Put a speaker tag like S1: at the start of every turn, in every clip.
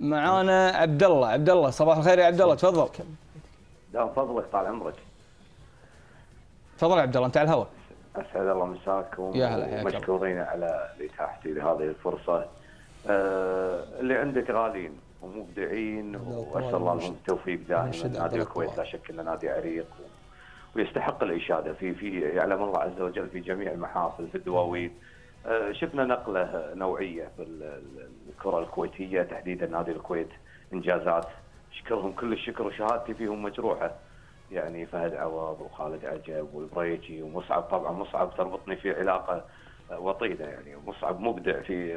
S1: معانا عبد الله عبد الله صباح الخير يا عبد الله تفضل.
S2: دام فضلك طال عمرك.
S1: تفضل يا عبد الله انت على الهواء.
S2: أسعد الله مساكم
S1: يا هلا،.
S2: ومشكورين على اتاحتي لهذه الفرصة. آه اللي عندك غاليين ومبدعين وأسأل الله لهم التوفيق دائما. نادي الكويت لا. شك إنه نادي عريق و- ويستحق الاشاده في في يعلم الله عز وجل في جميع المحافل في الدواوين شفنا نقلة نوعية في ال- ال- الكرة الكويتية تحديدا نادي الكويت إنجازات اشكرهم كل الشكر وشهادتي فيهم مجروحة يعني فهد عوض وخالد عجب والبريجي ومصعب طبعا مصعب تربطني في علاقة آه، وطيدة يعني مصعب مبدع في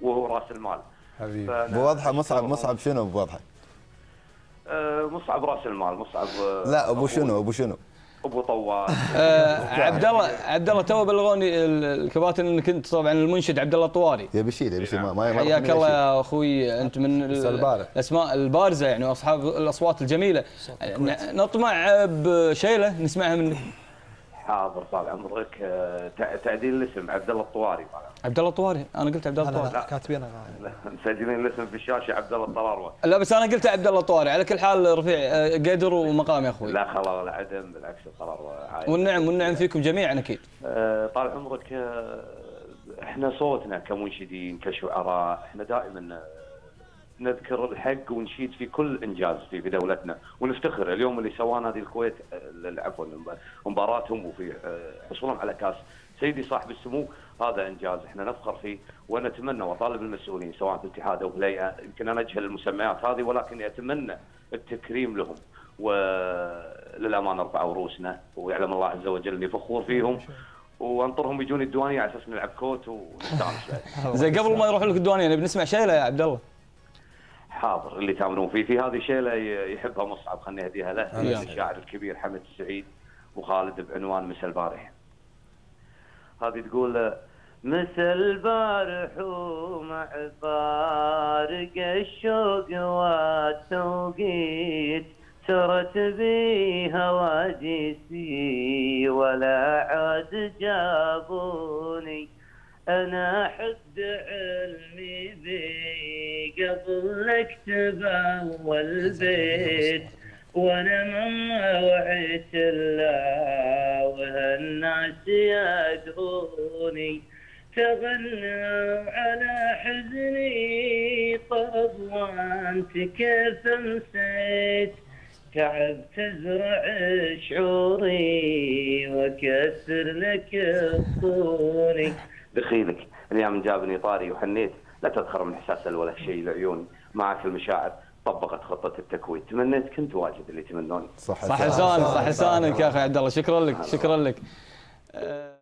S2: وهو رأس المال
S3: حبيبي
S4: بوضحة مصعب. مصعب شنو بوضحة؟
S2: آه، مصعب رأس المال مصعب آه،
S4: لا
S2: أبو.
S4: شنو أبو شنو؟
S2: أبو طوال.
S1: آه عبد الله عبد الله تو بلغوني ال- الكباتن انك انت طبعا المنشد عبد الله الطواري
S4: يبي يشيل يبي يشيل ما
S1: حياك الله. يا أخوي أنت من. الاسماء البارزة يعني وأصحاب الأصوات الجميلة. ن- نطمع بشيلة نسمعها منك.
S2: حاضر طال عمرك آه، تع- تعديل الاسم عبد الله الطواري طال عمرك.
S1: عبد الله الطواري؟ أنا قلت عبد الله
S3: لا
S1: الطواري.
S3: لا. كاتبينها
S2: لا، مسجلين الاسم في الشاشة عبد الله الطراروه
S1: لا بس أنا قلت عبد الله الطواري. على كل حال رفيع آه، قدر ومقام يا أخوي.
S2: لا خلا ولا عدم بالعكس الطراروه عايز.
S1: والنعم والنعم فيكم جميعا أكيد.
S2: آه، طال عمرك إحنا صوتنا كمنشدين كشعراء إحنا دائما نذكر الحق ونشيد في كل إنجاز في في دولتنا. ونفتخر اليوم اللي سواه نادي الكويت آه، عفوا مباراتهم وفي آه، حصولهم على كاس سيدي صاحب السمو. هذا إنجاز إحنا نفخر فيه ونتمنى وطالب المسؤولين سواء في الاتحاد أو الهيئه يمكن أنا أجهل المسميات هذه ولكن اتمنى التكريم لهم. وللأمانة ارفعوا رؤوسنا ويعلم الله عز وجل إني فخور فيهم. وانطرهم يجون الديوانية على أساس نلعب كوت ونستانس بعد.
S1: زي قبل ما يروحوا لك الديوانية نبي نسمع شيله يا عبد الله؟
S2: حاضر اللي تأمرون فيه. في هذه شيلة يحبها مصعب خلني أهديها له. الشاعر الكبير حمد السعيد وخالد بعنوان مسا البارح هذه تقول مسا البارح ومع فارق الشوق والتوقيت سرت بي هواجسي ولا عاد جابوني. أنا حد علمي بي قبل اكتب اول بيت وأنا ما وعيت إلا وهالناس يدعوني. تغنوا على حزني طب وانت كيف أمسيت تعب تزرع شعوري وكسر لك الصوني دخيلك. اليوم جابني طاري وحنيت لا تذخر من إحساس ولا شيء لعيوني. معك المشاعر. طبقت خطة التكوين تمنيت كنت واجد اللي يتمنوني.
S4: صح
S1: صح لسانك صح لسانك يا أخي عبد الله. شكرا لك شكرا لك. آه،